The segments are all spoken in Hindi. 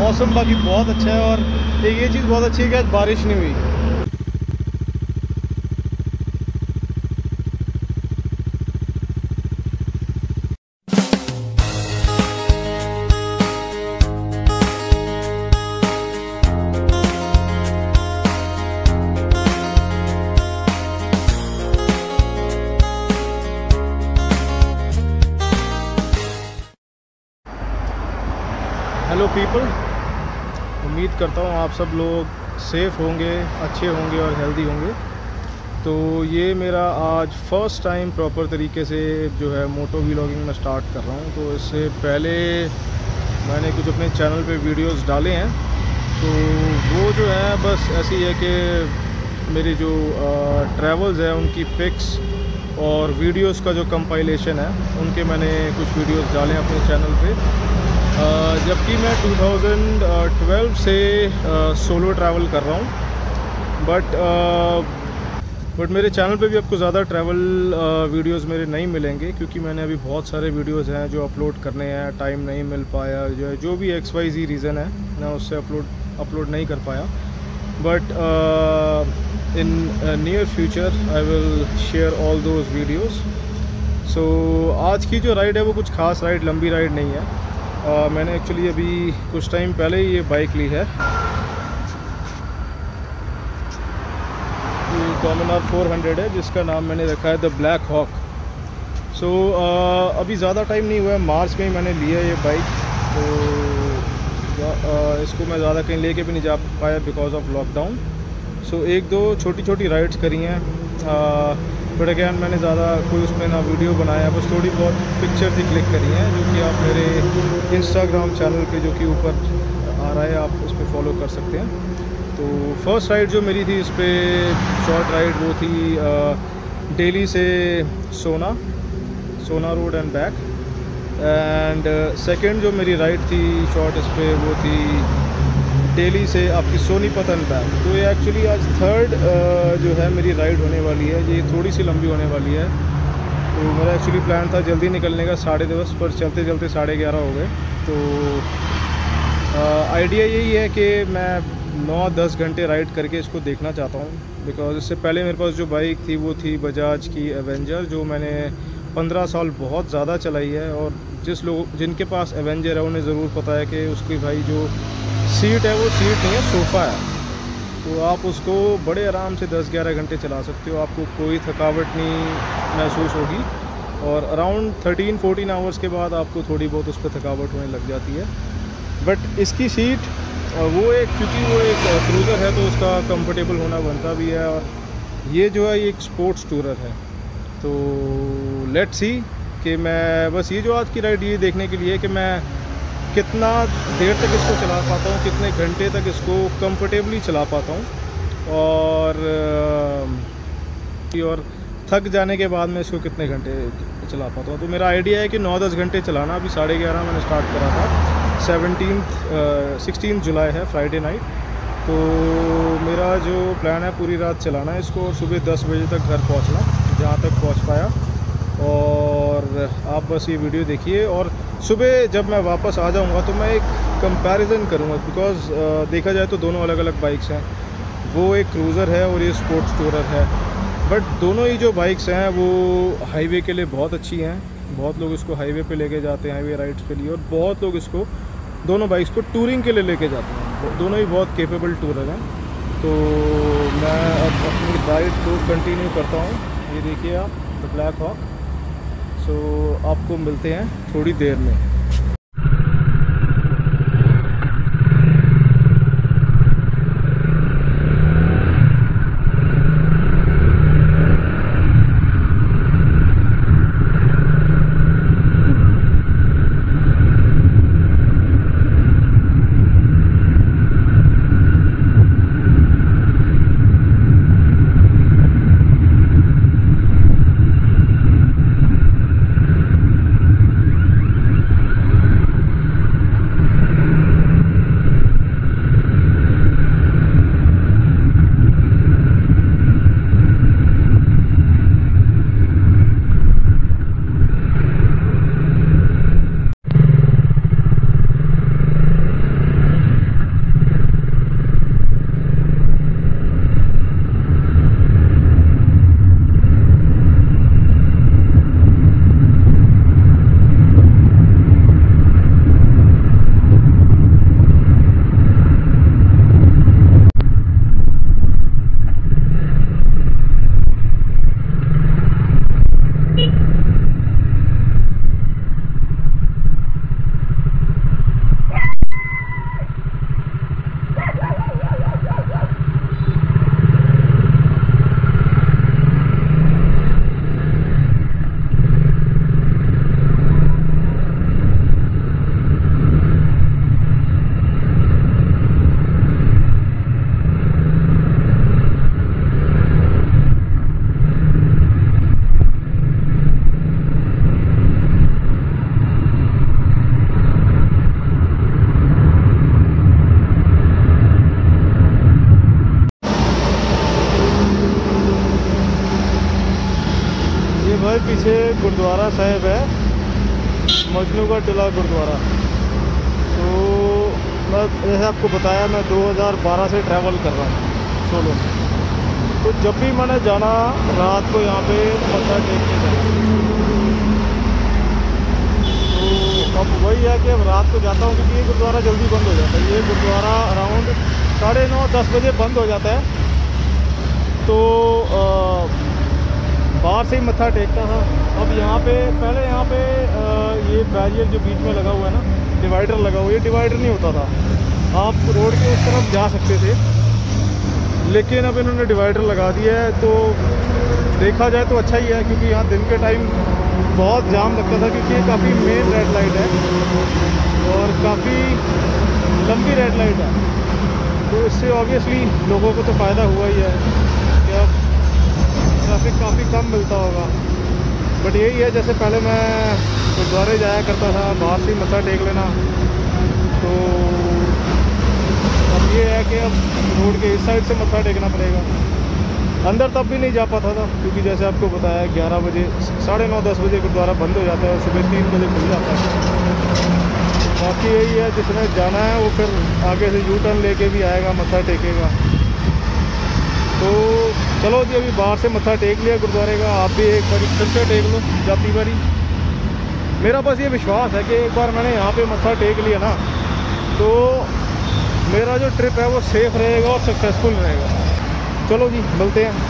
मौसम बाकी बहुत अच्छा है और एक ये चीज़ बहुत अच्छी है कि आज बारिश नहीं हुई। करता हूँ, आप सब लोग सेफ़ होंगे, अच्छे होंगे और हेल्दी होंगे। तो ये मेरा आज फ़र्स्ट टाइम प्रॉपर तरीके से जो है मोटो व्लॉगिंग में स्टार्ट कर रहा हूँ। तो इससे पहले मैंने कुछ अपने चैनल पे वीडियोस डाले हैं। तो वो जो है, बस ऐसी है कि मेरी जो ट्रैवल्स है, उनकी पिक्स और वीडियोस का जो कंपाइलेशन है, उनके मैंने कुछ वीडियोस डाले हैं अपने चैनल पे। जबकि मैं 2012 से सोलो ट्रैवल कर रहा हूँ। बट बट मेरे चैनल पे भी आपको ज़्यादा ट्रैवल वीडियोस मेरे नहीं मिलेंगे, क्योंकि मैंने अभी बहुत सारे वीडियोस हैं जो अपलोड करने हैं टाइम नहीं मिल पाया, जो है, जो भी एक्स वाई जी रीज़न है, मैं उससे अपलोड अपलोड नहीं कर पाया। But in near future I will share all those videos so आज की जो राइड है वो कुछ खास राइड लंबी राइड नहीं है। Uh, मैंने एक्चुअली अभी कुछ टाइम पहले ही ये बाइक ली है। डोमिनार 400 है जिसका नाम मैंने रखा है द ब्लैक हॉक सो अभी ज़्यादा टाइम नहीं हुआ है मार्च में ही मैंने लिया ये बाइक तो uh, इसको मैं ज़्यादा कहीं लेके भी नहीं जा पाया बिकॉज़ ऑफ़ लॉकडाउन सो एक दो छोटी छोटी राइड्स करी हैं। बट अगैन मैंने ज़्यादा कोई उसमें ना वीडियो बनाया, बस थोड़ी बहुत पिक्चर्स ही क्लिक करी हैं, जो कि आप मेरे इंस्टाग्राम चैनल पे जो कि ऊपर आ रहा है, आप उस पर फॉलो कर सकते हैं। तो फ़र्स्ट राइड जो मेरी थी इस पर शॉर्ट राइड वो थी डेली से सोना सोना road and back and second जो मेरी राइड थी शॉर्ट इस पर वो थी डेली से आपकी सोनीपत एंड बैक तो ये एक्चुअली आज थर्ड जो है मेरी राइड होने वाली है। ये थोड़ी सी लंबी होने वाली है। तो मेरा एक्चुअली प्लान था जल्दी निकलने का, साढ़े दस, पर चलते चलते साढ़े ग्यारह हो गए। तो आइडिया यही है कि मैं नौ, दस घंटे राइड करके इसको देखना चाहता हूँ। बिकॉज़ इससे पहले मेरे पास जो बाइक थी, वो थी बजाज की एवेंजर जो मैंने पंद्रह साल बहुत ज़्यादा चलाई है। और जिस लोग, जिनके पास एवेंजर है, उन्हें ज़रूर पता है कि उसकी भाई जो सीट है वो, सीट नहीं है, सोफ़ा है। तो आप उसको बड़े आराम से 10-11 घंटे चला सकते हो। आपको कोई थकावट नहीं महसूस होगी। और अराउंड 13-14 आवर्स के बाद आपको थोड़ी बहुत उस पर थकावट होने लग जाती है। बट इसकी सीट वो एक, क्योंकि वो एक क्रूज़र है तो उसका कंफर्टेबल होना बनता भी है। और ये जो है, ये एक स्पोर्ट्स टूरर है। तो लेट सी कि मैं, बस ये जो आज की राइड ये देखने के लिए कि मैं कितना देर तक इसको चला पाता हूँ, कितने घंटे तक इसको कंफर्टेबली चला पाता हूँ और और थक जाने के बाद मैं इसको कितने घंटे चला पाता हूँ। तो मेरा आइडिया है कि नौ दस घंटे चलाना। अभी साढ़े ग्यारह मैंने स्टार्ट करा था। सेवनटीन सिक्सटीन जुलाई है फ्राइडे नाइट तो मेरा जो प्लान है, पूरी रात चलाना है इसको सुबह दस बजे तक घर पहुँचना, जहाँ तक पहुँच पाया। और आप बस ये वीडियो देखिए और सुबह जब मैं वापस आ जाऊँगा तो मैं एक कंपैरिजन करूँगा बिकॉज़ देखा जाए तो दोनों अलग अलग बाइक्स हैं। वो एक क्रूज़र है और ये स्पोर्ट्स टूरर है। बट दोनों ही जो बाइक्स हैं, वो हाईवे के लिए बहुत अच्छी हैं। बहुत लोग इसको हाईवे पे लेके जाते हैं हाईवे राइड्स के लिए और बहुत लोग इसको दोनों बाइक्स को टूरिंग के लिए लेके जाते हैं। दोनों ही बहुत केपेबल टूरर हैं। तो मैं अब अपनी राइड को कंटिन्यू करता हूँ। ये देखिए आप द ब्लैक हॉक सो आपको मिलते हैं थोड़ी देर में। मजनू का टिला गुरुद्वारा। तो मैं जैसे आपको बताया, मैं 2012 से ट्रैवल कर रहा हूँ सोलो तो जब भी मैंने जाना, रात को यहाँ पे मत्था टेक के जाना। तो अब वही है कि अब रात को जाता हूँ क्योंकि ये गुरुद्वारा जल्दी बंद हो जाता है। ये गुरुद्वारा अराउंड साढ़े नौ, दस बजे बंद हो जाता है। तो बाहर से ही मत्था टेकता था। अब यहाँ पे, पहले यहाँ पे ये बैरियर जो बीच में लगा हुआ है ना डिवाइडर लगा हुआ ये डिवाइडर नहीं होता था। आप रोड के उस तरफ़ जा सकते थे, लेकिन अब इन्होंने डिवाइडर लगा दिया है तो देखा जाए तो अच्छा ही है, क्योंकि यहाँ दिन के टाइम बहुत जाम लगता था, क्योंकि ये काफ़ी मेन रेड लाइट है और काफ़ी लंबी रेड लाइट है। तो इससे ऑब्वियसली लोगों को तो फ़ायदा हुआ ही है, कि अब ट्रैफ़िक काफ़ी कम मिलता होगा। बट यही है, जैसे पहले मैं गुरुद्वारे जाया करता था, बाहर से मत्था टेक लेना। तो अब ये है कि अब रोड के इस साइड से मत्था टेकना पड़ेगा। अंदर तब भी नहीं जा पाता था, क्योंकि जैसे आपको बताया, ग्यारह बजे, साढ़े नौ, दस बजे गुरुद्वारा बंद हो जाता है और सुबह तीन बजे खुल जाता है। बाकी यही है, जिसने जाना है, वो फिर आगे से यू टर्न लेके भी आएगा, मत्था टेकेगा। तो चलो जी, अभी बाहर से मत्था टेक लिया गुरुद्वारे का। आप भी एक बार से टेक लो, जाती बारी। मेरा बस ये विश्वास है कि एक बार मैंने यहाँ पे मत्था टेक लिया ना तो मेरा जो ट्रिप है वो सेफ़ रहेगा और सक्सेसफुल रहेगा। चलो जी, मिलते हैं।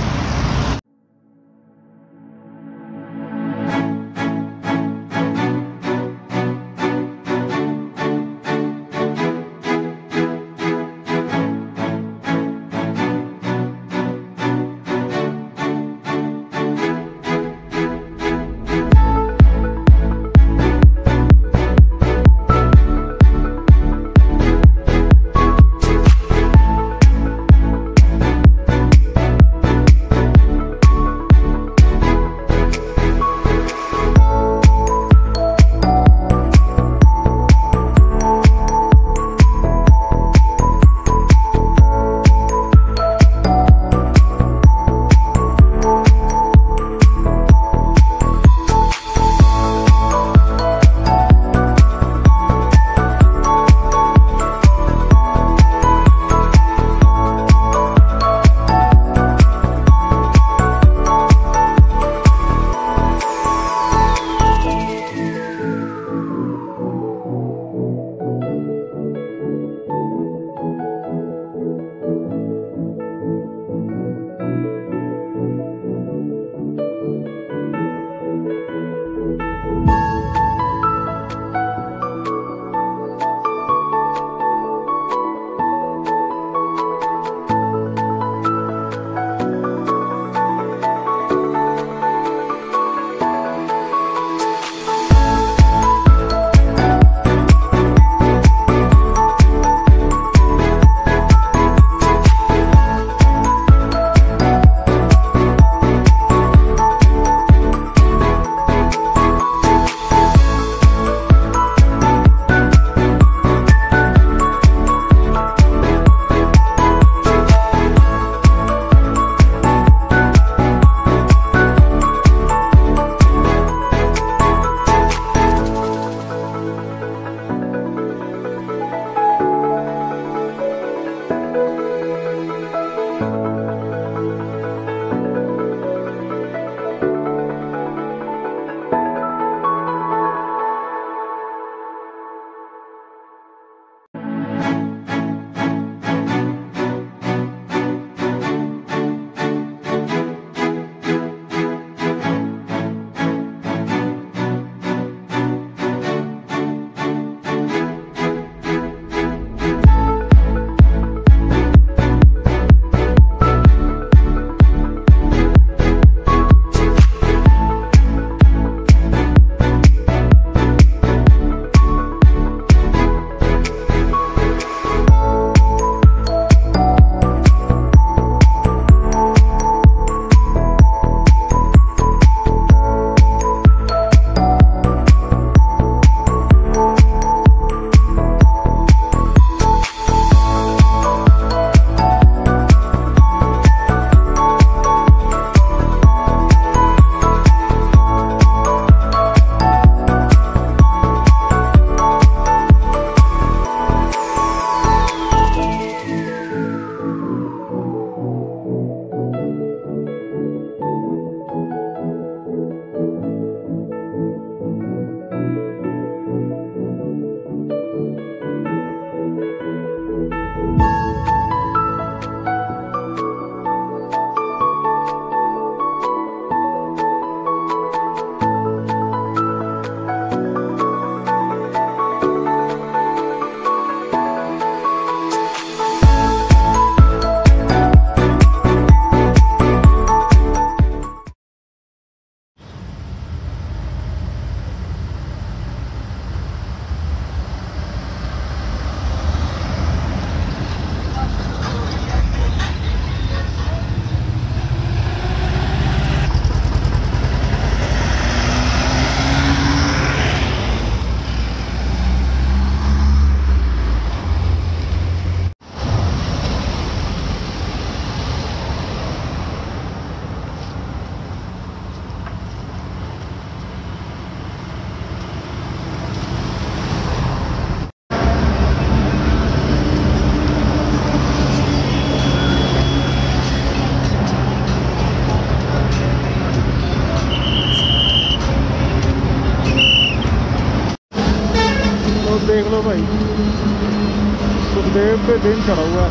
पे चढ़ा हुआ है।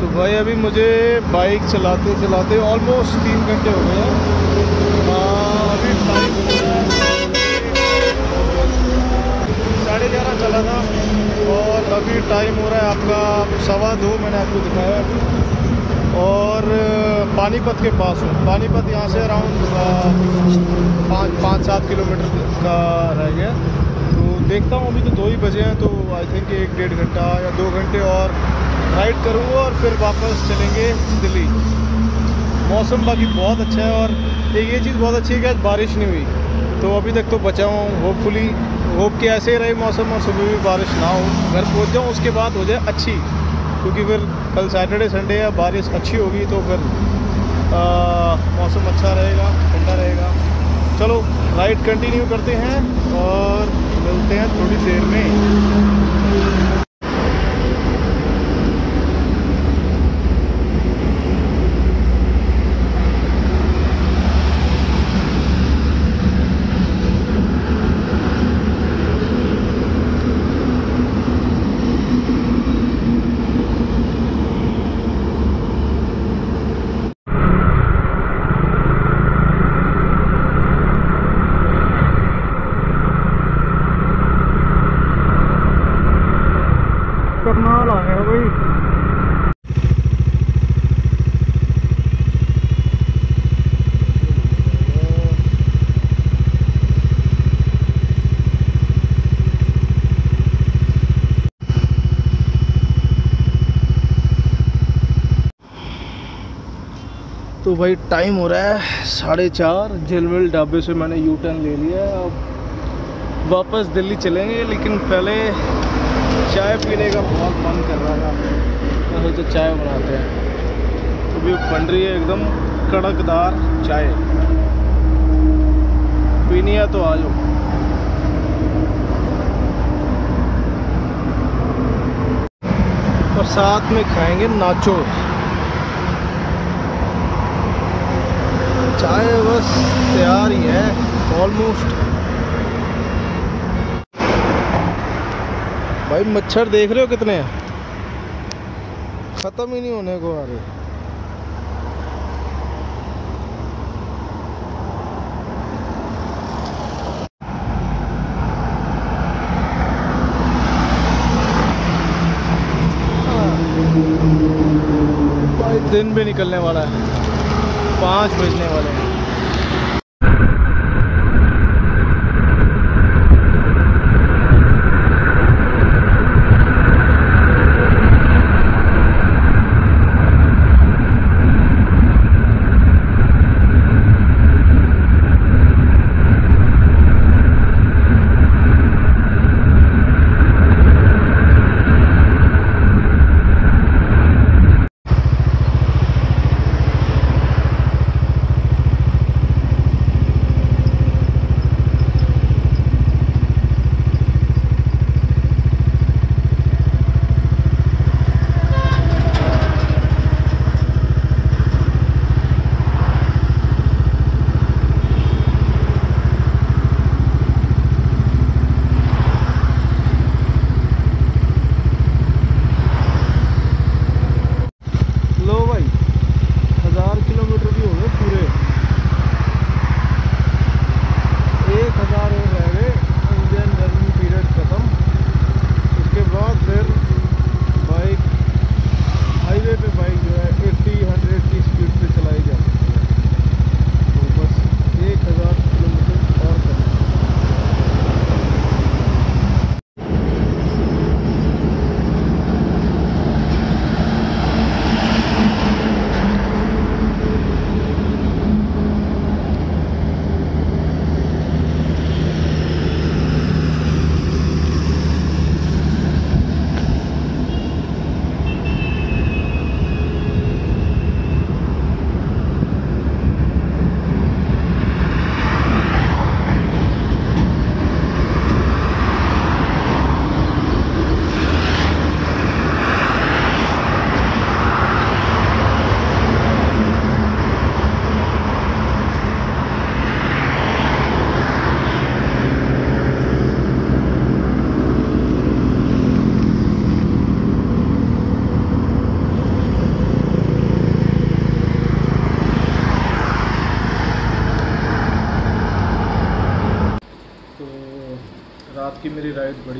तो भाई अभी मुझे बाइक चलाते चलाते ऑलमोस्ट तीन घंटे हो गए हैं। अभी साढ़े ग्यारह चला था और अभी टाइम हो रहा है आपका सवा दो, मैंने आपको दिखाया। और पानीपत के पास हूँ। पानीपत यहाँ से अराउंड पाँच पाँच सात किलोमीटर का रह गया। तो देखता हूँ, अभी तो दो ही बजे हैं तो आई थिंक एक डेढ़ घंटा या दो घंटे और राइड करूँगा और फिर वापस चलेंगे दिल्ली। मौसम बाकी बहुत अच्छा है और एक ये चीज़ बहुत अच्छी है कि आज बारिश नहीं हुई। तो अभी तक तो बचा हूँ होपफुली होप कि ऐसे ही रहे मौसम और सुबह भी बारिश ना हो। घर पहुँच जाऊँ, उसके बाद हो जाए अच्छी, क्योंकि फिर कल सैटरडे, संडे है, बारिश अच्छी होगी तो फिर मौसम अच्छा रहेगा, ठंडा रहेगा। चलो, राइड कंटिन्यू करते हैं और मिलते हैं थोड़ी देर में करनाल आ गया भाई तो भाई टाइम हो रहा है साढ़े चार। झिलमिल ढाबे से मैंने यू टर्न ले लिया है। अब वापस दिल्ली चलेंगे, लेकिन पहले चाय पीने का बहुत मन कर रहा था। मैं सोचा चाय बनाते हैं। तो भी बन रही है एकदम कड़कदार चाय। पीनी है तो आ जाओ। और साथ में खाएँगे नाचोस चाय बस तैयार ही है ऑलमोस्ट भाई मच्छर देख रहे हो कितने? हैं ख़त्म ही नहीं होने को आ रहे। भाई दिन भी निकलने वाला है। पाँच बजने वाले हैं।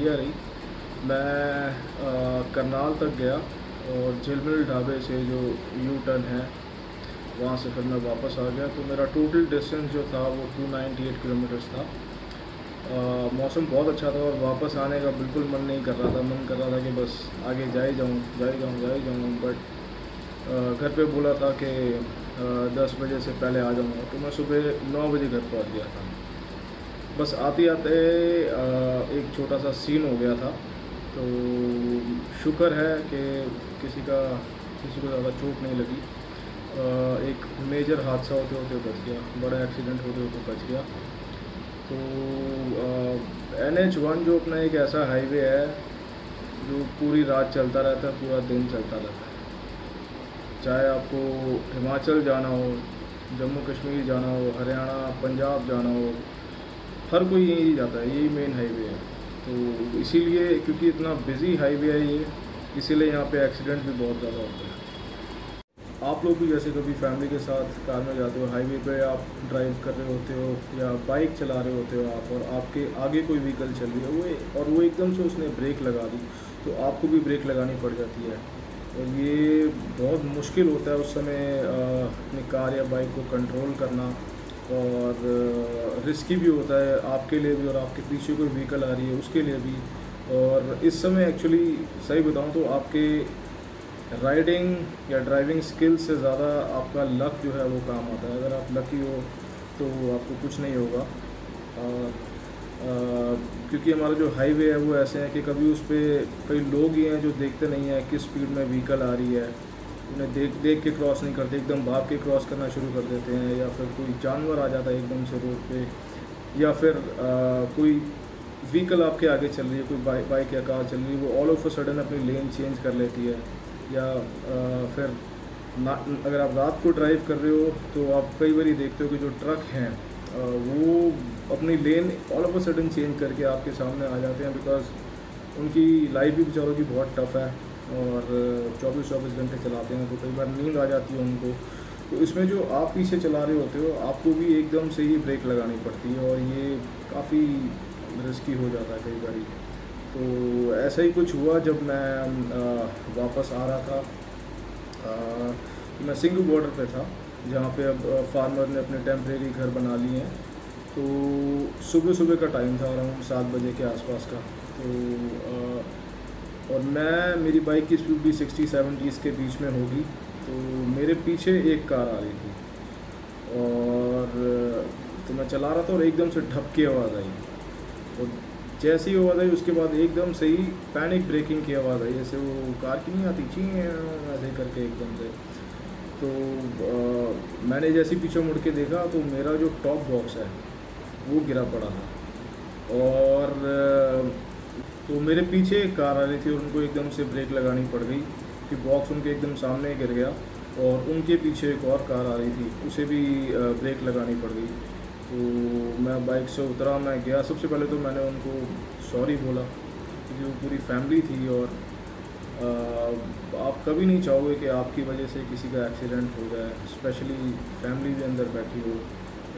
बढ़िया रही। मैं आ, करनाल तक गया और झिलमिल ढाबे से जो यू टर्न है वहाँ से फिर मैं वापस आ गया। तो मेरा टोटल डिस्टेंस जो था वो 298 किलोमीटर्स था। मौसम बहुत अच्छा था और वापस आने का बिल्कुल मन नहीं कर रहा था। मन कर रहा था कि बस आगे जा ही जाऊँ जा ही जाऊँ जा ही जाऊँ। बट घर पे बोला था कि दस बजे से पहले आ जाऊँगा। तो मैं सुबह नौ बजे घर पहुँच गया था। बस आते आते एक छोटा सा सीन हो गया था। तो शुक्र है कि किसी का, किसी को ज़्यादा चोट नहीं लगी। एक मेजर हादसा होते होते बच गया। बड़ा एक्सीडेंट होते होते बच गया। तो एन एच वन जो अपना एक ऐसा हाईवे है, जो पूरी रात चलता रहता है, पूरा दिन चलता रहता है। चाहे आपको हिमाचल जाना हो, जम्मू कश्मीर जाना हो, हरियाणा, पंजाब जाना हो हर कोई यही जाता है, यही मेन हाईवे है। तो इसीलिए क्योंकि इतना बिज़ी हाईवे है ये, इसीलिए यहाँ पे एक्सीडेंट भी बहुत ज़्यादा होते हैं। आप लोग भी जैसे कभी फैमिली के साथ कार में जाते हो हाईवे पे आप ड्राइव कर रहे होते हो, या बाइक चला रहे होते हो आप, और आपके आगे कोई व्हीकल चल रही है, वो और वो एकदम से उसने ब्रेक लगा दी तो आपको भी ब्रेक लगानी पड़ जाती है। और ये बहुत मुश्किल होता है उस समय अपनी कार या बाइक को कंट्रोल करना। और रिस्की भी होता है आपके लिए भी और आपके पीछे कोई व्हीकल आ रही है उसके लिए भी। और इस समय एक्चुअली सही बताऊँ तो आपके राइडिंग या ड्राइविंग स्किल से ज़्यादा आपका लक जो है वो काम आता है। अगर आप लकी हो तो आपको कुछ नहीं होगा। और क्योंकि हमारा जो हाईवे है वो ऐसे हैं कि कभी उस पर कई लोग ही हैं जो देखते नहीं हैं किस स्पीड में व्हीकल आ रही है। देख देख के क्रॉस नहीं करते एकदम भाग के क्रॉस करना शुरू कर देते हैं या फिर कोई जानवर आ जाता है एकदम से रोड पे या फिर आ, कोई व्हीकल आपके आगे चल रही है कोई बाइक बाइक या कार चल रही है वो ऑल ऑफ़ अ सडन अपनी लेन चेंज कर लेती है या आ, फिर ना अगर आप रात को ड्राइव कर रहे हो तो आप कई बार देखते हो कि जो ट्रक हैं वो अपनी lane all of a sudden change करके आपके सामने आ जाते हैं बिकॉज़ उनकी लाइफ भी बेचारों की बहुत टफ है। और चौबीस चौबीस घंटे चलाते हैं तो कई बार नींद आ जाती है उनको। तो इसमें जो आप पीछे चला रहे होते हो आपको भी एकदम से ही ब्रेक लगानी पड़ती है और ये काफ़ी रिस्की हो जाता है कई बार। तो ऐसा ही कुछ हुआ जब मैं वापस आ रहा था। आ, मैं सिंगू बॉर्डर पे था जहाँ पे अब फार्मर ने अपने टेम्प्रेरी घर बना लिए हैं। तो सुबह सुबह का टाइम था अराउंड सात बजे के आसपास का। तो आ, और मैं मेरी बाइक की स्पीड भी सिक्सटी सेवेंटीज़ के बीच में होगी तो मेरे पीछे एक कार आ रही थी। और तो मैं चला रहा था और एकदम से ढपकी आवाज़ आई। और जैसी आवाज़ आई उसके बाद एकदम से ही पैनिक ब्रेकिंग की आवाज़ आई। जैसे वो कार की नहीं आती ची ऐसे करके एकदम से। तो आ, मैंने जैसे पीछे मुड़ के देखा तो मेरा जो टॉप बॉक्स है वो गिरा पड़ा था। और तो मेरे पीछे एक कार आ रही थी और उनको एकदम से ब्रेक लगानी पड़ गई कि बॉक्स उनके एकदम सामने गिर गया और उनके पीछे एक और कार आ रही थी, उसे भी ब्रेक लगानी पड़ गई। तो मैं बाइक से उतरा, मैं गया। सबसे पहले तो मैंने उनको सॉरी बोला क्योंकि वो पूरी फैमिली थी और आप कभी नहीं चाहोगे कि आपकी वजह से किसी का एक्सीडेंट हो जाए स्पेशली फैमिली भी अंदर बैठी हो।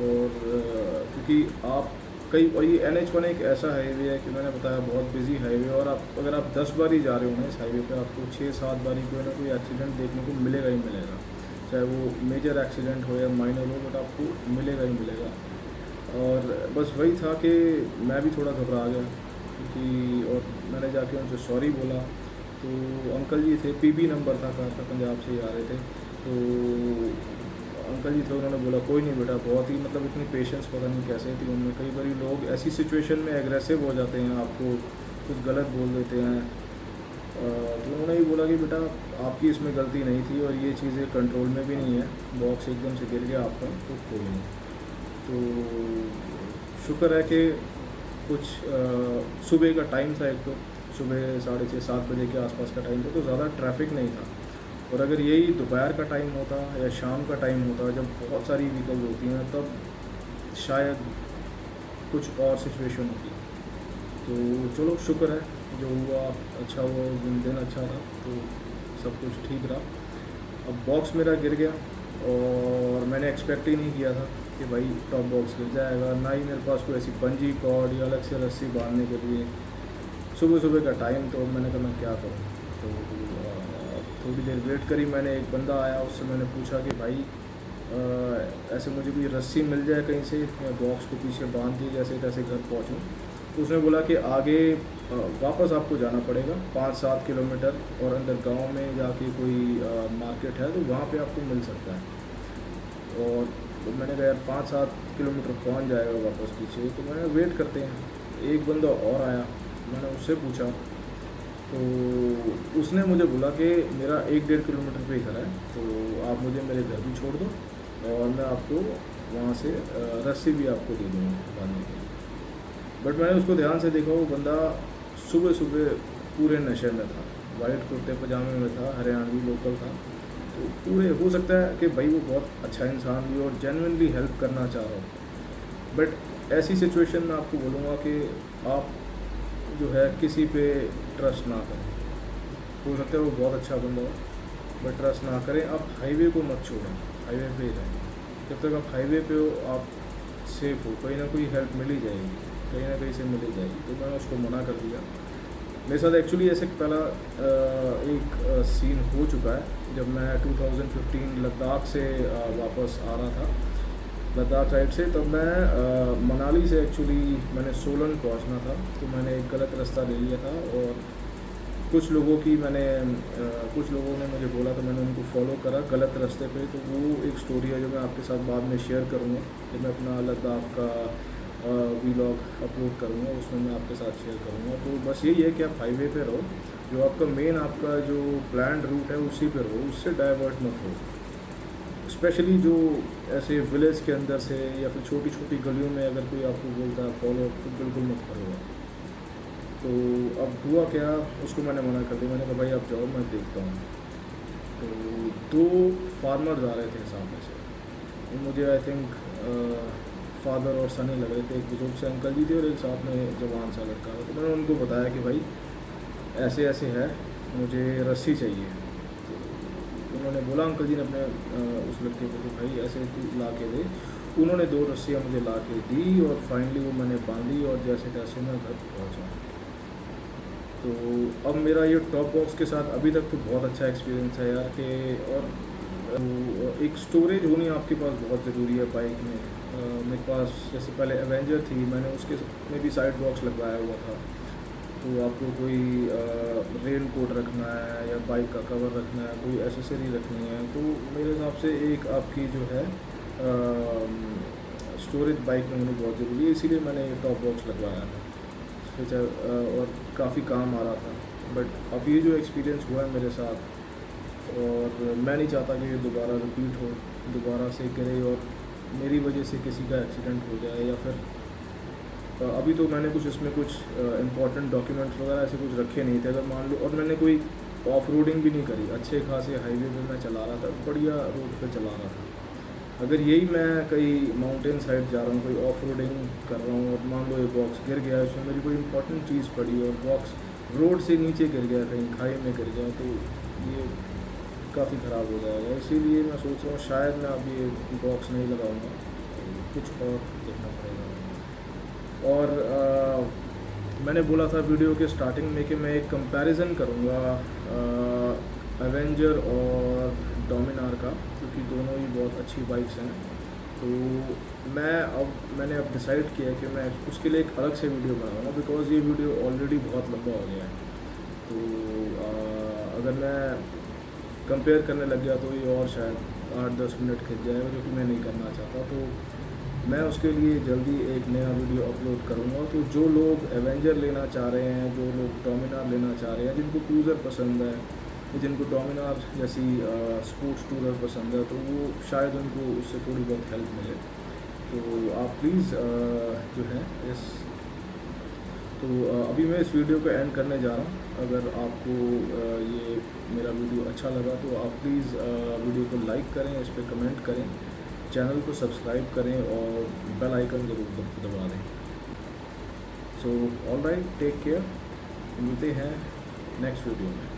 और क्योंकि आप कई, और ये एन एच वन एक ऐसा हाईवे है कि मैंने बताया बहुत बिज़ी हाईवे और आप, अगर आप दस बार ही जा रहे हो ना इस हाईवे पर आपको छः सात बार ही कोई ना कोई एक्सीडेंट देखने को मिलेगा ही मिलेगा। चाहे वो मेजर एक्सीडेंट हो या माइनर हो बट आपको मिलेगा ही मिलेगा। और बस वही था कि मैं भी थोड़ा घबरा गया क्योंकि और मैंने जाके उनसे सॉरी बोला। तो अंकल जी थे पीबी नंबर था कार का पंजाब से ही आ रहे थे। तो अंकल जी थे उन्होंने बोला कोई नहीं बेटा बहुत ही मतलब इतनी पेशेंस पता नहीं कैसे थी उनमें कई बार लोग ऐसी सिचुएशन में एग्रेसिव हो जाते हैं आपको कुछ गलत बोल देते हैं। तो उन्होंने ही बोला कि बेटा आपकी इसमें गलती नहीं थी और ये चीज़ें कंट्रोल में भी नहीं है। बॉक्स एकदम से गिर गया आपका। तो कोई नहीं। तो शुक्र है कि कुछ सुबह का टाइम था एक तो। सुबह साढ़े छः सात बजे के आसपास का टाइम था तो ज़्यादा ट्रैफ़िक नहीं था। और अगर यही दोपहर का टाइम होता या शाम का टाइम होता, जब बहुत सारी व्हीकल्स होती हैं, तब शायद कुछ और सिचुएशन होती तो चलो, शुक्र है, जो हुआ अच्छा हुआ दिन दिन अच्छा था तो सब कुछ ठीक रहा। अब बॉक्स मेरा गिर गया और मैंने एक्सपेक्ट ही नहीं किया था कि भाई टॉप बॉक्स गिर जाएगा। ना ही मेरे पास कोई ऐसी पंजी कॉर्ड या अलग से रस्सी बांधने के लिए। सुबह सुबह का टाइम तो मैंने कहा, मैं क्या करूँ? तो थोड़ी देर वेट करी मैंने एक बंदा आया उससे मैंने पूछा कि भाई आ, ऐसे मुझे कोई रस्सी मिल जाए कहीं से मैं बॉक्स को पीछे बाँध दिए जैसे तैसे घर पहुँचूँ। तो उसने बोला कि आगे वापस आपको जाना पड़ेगा पाँच सात किलोमीटर और अंदर गाँव में जाके कोई मार्केट है तो वहाँ पे आपको मिल सकता है। और तो मैंने कहा यार पाँच सात किलोमीटर पहुँच जाएगा वापस पीछे। तो मैंने वेट करते हैं। एक बंदा और आया मैंने उससे पूछा तो उसने मुझे बोला कि मेरा एक डेढ़ किलोमीटर पे घर है तो आप मुझे मेरे घर भी छोड़ दो और मैं आपको वहाँ से रस्सी भी आपको दे दूँगा बांधने के लिए। बट मैंने उसको ध्यान से देखा, वो बंदा सुबह सुबह पूरे नशे में था, वाइट कुर्ते, पजामे में था, हरियाणवी लोकल था। तो पूरे, हो सकता है कि भाई वो बहुत अच्छा इंसान भी और जेनविनली हेल्प करना चाह रहा हो। बट ऐसी सिचुएशन में आपको बोलूँगा कि आप जो है किसी पे ट्रस्ट ना करें। हो सकता है वो बहुत अच्छा बंदा हो बट ट्रस्ट ना करें। आप हाईवे को मत छोड़ें हाईवे पे ही रहें। जब तक आप हाईवे पे हो, आप सेफ़ हो, कहीं ना कोई हेल्प मिल ही जाएगी, कहीं ना कहीं से मिल ही जाएगी। तो मैंने उसको मना कर दिया। मेरे साथ एक्चुअली ऐसे पहला एक सीन हो चुका है, जब मैं 2015 लद्दाख से वापस आ रहा था। लद्दाख साइड से तब मैं आ, मनाली से एक्चुअली मैंने सोलन पहुँचना था तो मैंने एक गलत रास्ता ले लिया था और कुछ लोगों की मैंने आ, कुछ लोगों ने मुझे बोला तो मैंने उनको फॉलो करा गलत रास्ते पे तो वो एक स्टोरी है जो मैं आपके साथ बाद में शेयर करूँगा जब मैं अपना लद्दाख का वीलॉग अपलोड करूँगा उसमें मैं आपके साथ शेयर करूँगा। तो बस यही है कि आप हाईवे पे रहो जो आपका मेन आपका जो प्लान रूट है उसी पे रहो उससे डाइवर्ट मत हो। स्पेशली जो ऐसे विलेज के अंदर से या फिर छोटी छोटी गलियों में अगर कोई आपको बोलता है, फॉलो तो बिल्कुल मत करो तो अब हुआ क्या, उसको मैंने मना कर दिया। मैंने कहा, भाई, आप जाओ, मैं देखता हूँ। तो दो फार्मर जा रहे थे सामने से। मुझे आई थिंक फादर और सनी लग रहे थे, एक बुज़ुर्ग से अंकल जी थे और एक साथ में जवान सा लड़का। तो मैंने उनको बताया कि, भाई ऐसे ऐसे है, मुझे रस्सी चाहिए। तो उन्होंने बोला, अंकल जी ने अपने उस लड़के को भाई ऐसे तू ला के दे। उन्होंने दो रस्सियाँ मुझे ला के दी और फाइनली वो मैंने बांधी और जैसे तैसे मैं घर पहुँचा। तो अब मेरा ये टॉप बॉक्स के साथ अभी तक तो बहुत अच्छा एक्सपीरियंस है यार कि और एक स्टोरेज होनी आपके पास बहुत ज़रूरी है बाइक में। मेरे पास जैसे पहले एवेंजर थी, मैंने उसके, में भी साइड बॉक्स लगवाया हुआ था। तो आपको कोई रेन कोट रखना है या बाइक का कवर रखना है, कोई एसेसरी रखनी है तो मेरे हिसाब से एक आपकी जो है स्टोरेज बाइक में होनी बहुत ज़रूरी है, इसीलिए मैंने ये टॉप बॉक्स लगवाया था। और काफ़ी काम आ रहा था बट अब ये जो एक्सपीरियंस हुआ है मेरे साथ, और मैं नहीं चाहता कि ये दोबारा रिपीट हो, दोबारा से करे और मेरी वजह से किसी का एक्सीडेंट हो जाए या फिर अभी तो मैंने कुछ इसमें कुछ इंपॉर्टेंट डॉक्यूमेंट्स वगैरह ऐसे कुछ रखे नहीं थे, अगर मान लो, और मैंने कोई ऑफ़ रोडिंग भी नहीं करी, अच्छे खासे हाईवे पे मैं चला रहा था, बढ़िया रोड पे चला रहा था। अगर यही मैं कहीं माउंटेन साइड जा रहा हूँ, कोई ऑफ़ रोडिंग कर रहा हूँ, और मान लो ये बॉक्स गिर गया उसमें मेरी कोई इंपॉर्टेंट चीज़ पड़ी और बॉक्स रोड से नीचे गिर गया, कहीं खाई में गिर गया तो ये काफ़ी ख़राब हो जाएगा। इसीलिए मैं सोच रहा हूँ शायद मैं अभी बॉक्स नहीं लगाऊँगा, कुछ और देखना और आ, मैंने बोला था वीडियो के स्टार्टिंग में कि मैं एक कंपैरिजन करूँगा एवेंजर और डोमिनार का क्योंकि दोनों ही बहुत अच्छी बाइक्स हैं। तो मैं अब मैंने अब डिसाइड किया कि मैं उसके लिए एक अलग से वीडियो बनाऊँगा बिकॉज़ ये वीडियो ऑलरेडी बहुत लंबा हो गया है। तो आ, अगर मैं कंपेयर करने लग गया तो ये और शायद आठ दस मिनट खिंच जाएगा जो कि मैं नहीं करना चाहता तो मैं उसके लिए जल्दी एक नया वीडियो अपलोड करूँगा। तो जो लोग एवेंजर लेना चाह रहे हैं, जो लोग डोमिनार लेना चाह रहे हैं, जिनको क्रूज़र पसंद है, जिनको डोमिनार जैसी स्पोर्ट्स टूरर पसंद है तो वो शायद उनको उससे थोड़ी बहुत हेल्प मिले। तो आप प्लीज़ जो है, इस तो अभी मैं इस वीडियो को एंड करने जा रहा हूँ। अगर आपको ये मेरा वीडियो अच्छा लगा तो आप प्लीज़ वीडियो को लाइक करें, इस पर कमेंट करें। चैनल को सब्सक्राइब करें और बेल आइकन ज़रूर दबा दें। So all right take care मिलते हैं नेक्स्ट वीडियो में।